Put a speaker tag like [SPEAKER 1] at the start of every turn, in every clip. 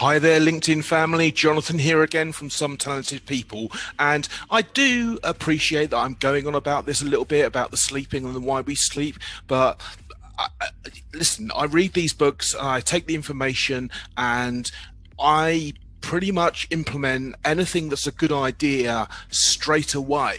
[SPEAKER 1] Hi there, LinkedIn family. Jonathan here again from Some Talented People. And I do appreciate that I'm going on about this a little bit about the sleeping and why we sleep, but I, listen, I read these books, I take the information, and I pretty much implement anything that's a good idea straight away.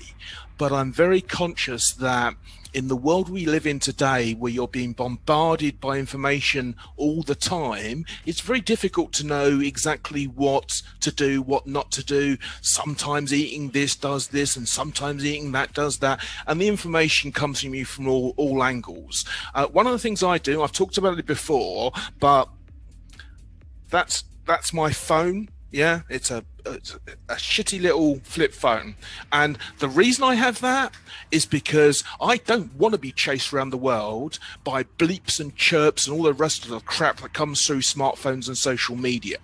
[SPEAKER 1] But I'm very conscious that in the world we live in today, where you're being bombarded by information all the time, it's very difficult to know exactly what to do, what not to do. Sometimes eating this does this, and sometimes eating that does that. And the information comes from you from all, all angles. Uh, one of the things I do, I've talked about it before, but that's that's my phone yeah, it's a, it's a shitty little flip phone. And the reason I have that is because I don't want to be chased around the world by bleeps and chirps and all the rest of the crap that comes through smartphones and social media.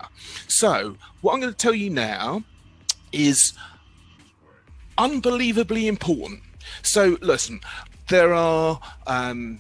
[SPEAKER 1] So, what I'm going to tell you now is unbelievably important. So, listen, there are um,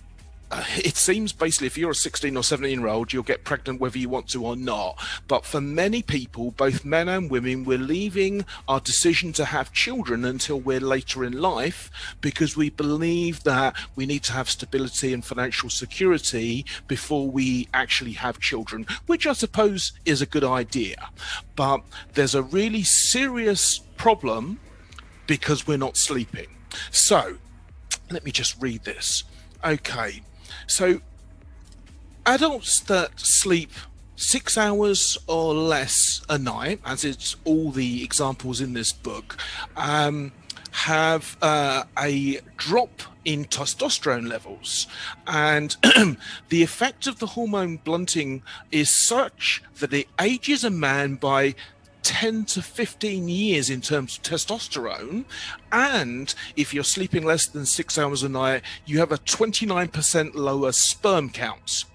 [SPEAKER 1] Uh, it seems basically if you're a 16 or 17 year old, you'll get pregnant whether you want to or not. But for many people, both men and women, we're leaving our decision to have children until we're later in life because we believe that we need to have stability and financial security before we actually have children, which I suppose is a good idea. But there's a really serious problem because we're not sleeping. So let me just read this. Okay, so, adults that sleep six hours or less a night, as it's all the examples in this book, um, have uh, a drop in testosterone levels. And the effect of the hormone blunting is such that it ages a man by 10 to 15 years in terms of testosterone. And if you're sleeping less than six hours a night, you have a 29% lower sperm count.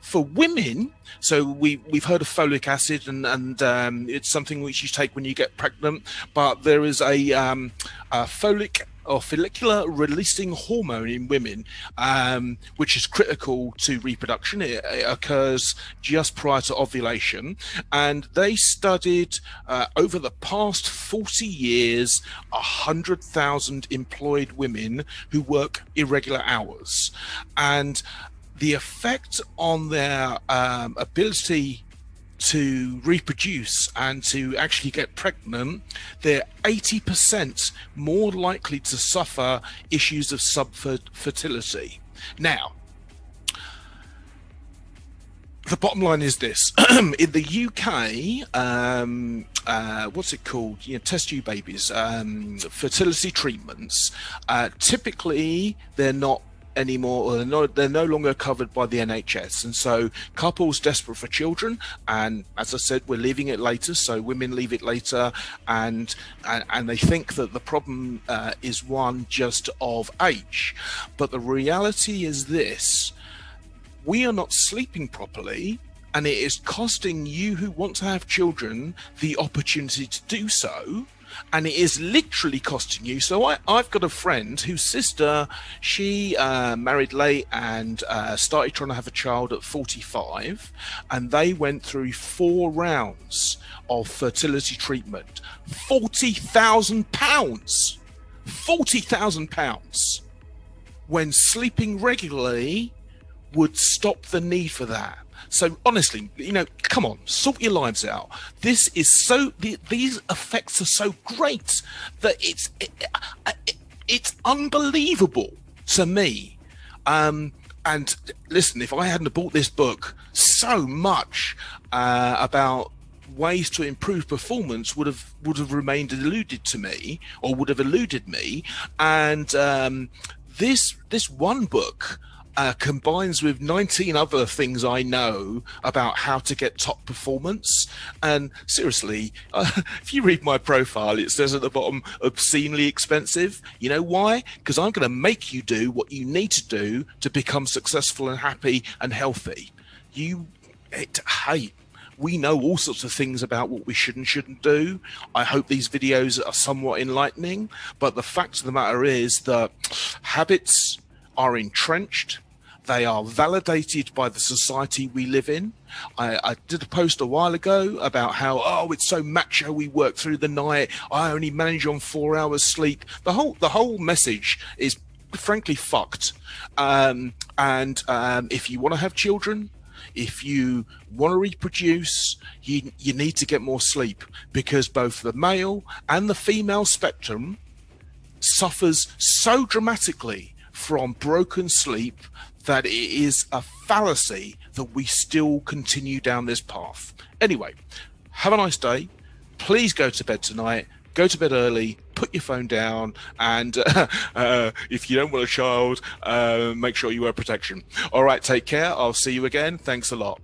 [SPEAKER 1] For women, so we we've heard of folic acid, and and um, it's something which you take when you get pregnant. But there is a, um, a folic or follicular releasing hormone in women, um, which is critical to reproduction. It, it, occurs just prior to ovulation. And they studied uh, over the past 40 years 100,000 employed women who work irregular hours. And the effect on their um, ability to reproduce and to actually get pregnant, they're 80% more likely to suffer issues of subfertility. Now, the bottom line is this in the UK, um, uh, what's it called? You know, test tube babies, um, fertility treatments. Uh, typically, they're not anymore or they're no, they're no longer covered by the NHS and so couples desperate for children and as I said we're leaving it later so women leave it later and and, and they think that the problem uh, is one just of age. But the reality is this we are not sleeping properly and it is costing you who want to have children the opportunity to do so and it is literally costing you. So I, I've got a friend whose sister, she uh, married late and uh, started trying to have a child at 45, and they went through four rounds of fertility treatment. Forty thousand pounds. Forty thousand pounds. When sleeping regularly would stop the need for that. So honestly, you know, come on, sort your lives out. This is so the, these effects are so great that it's it, it, it's unbelievable to me. Um, and listen, if I hadn't bought this book, so much uh, about ways to improve performance would have would have remained eluded to me or would have eluded me. And um, this this one book uh, combines with 19 other things I know about how to get top performance. And seriously, uh, if you read my profile, it says at the bottom, obscenely expensive. You know why? Because I'm going to make you do what you need to do to become successful and happy and healthy. You, it, hey, we know all sorts of things about what we should and shouldn't do. I hope these videos are somewhat enlightening, but the fact of the matter is that habits are entrenched They are validated by the society we live in. I, I, did a post a while ago about how oh it's so macho we work through the night. I only manage on four hours sleep. The whole the whole message is frankly fucked. Um, and um, if you want to have children, if you want to reproduce, you you need to get more sleep because both the male and the female spectrum suffers so dramatically from broken sleep that it is a fallacy that we still continue down this path. Anyway, have a nice day. Please go to bed tonight. Go to bed early. Put your phone down, and uh, uh, if you don't want a child, uh, make sure you wear protection. All right, take care. I'll see you again. Thanks a lot.